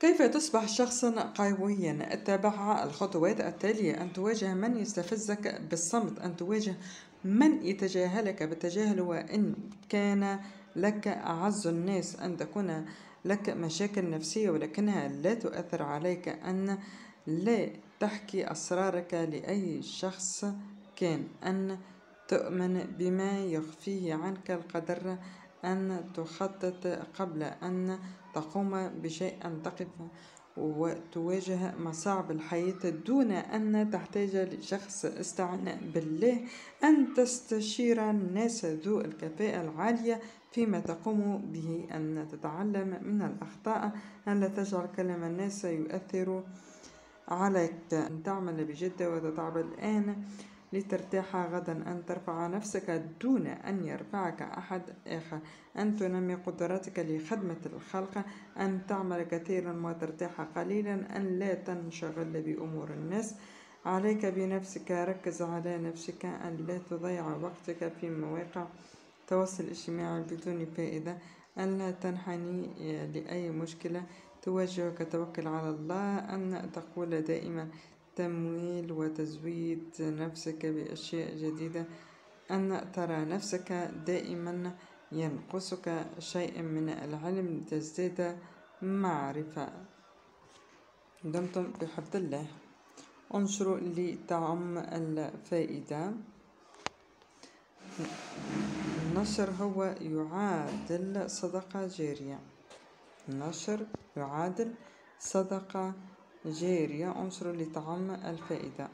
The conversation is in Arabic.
كيف تصبح شخصا قويا؟ اتبع الخطوات التالية. أن تواجه من يستفزك بالصمت. أن تواجه من يتجاهلك بالتجاهل. وإن كان لك أعز الناس. أن تكون لك مشاكل نفسية. ولكنها لا تؤثر عليك. أن لا تحكي أسرارك لأي شخص كان. أن تؤمن بما يخفيه عنك القدر أن تخطط قبل أن تقوم بشيء أن تقف وتواجه مصاعب الحياة دون أن تحتاج لشخص استعن بالله. أن تستشير الناس ذو الكفاءة العالية فيما تقوم به. أن تتعلم من الأخطاء. أن لا تجعل كلام الناس يؤثر عليك. أن تعمل بجد وتتعب الآن. لترتاح غدا أن ترفع نفسك دون أن يرفعك أحد آخر. أن تنمي قدراتك لخدمة الخلق. أن تعمل كثيرا وترتاح قليلا. أن لا تنشغل بأمور الناس. عليك بنفسك. ركز على نفسك. أن لا تضيع وقتك في مواقع التواصل الاجتماعي بدون فائدة. أن لا تنحني لأي مشكلة. تواجهك توكل على الله. أن تقول دائما تمويل وتزويد نفسك بأشياء جديدة أن ترى نفسك دائما ينقصك شيء من العلم لتزداد معرفة. دمتم بحفظ الله. انشروا لتعم الفائدة. النشر هو يعادل صدقة جارية. النشر يعادل صدقة جارية انشر لتعم الفائدة.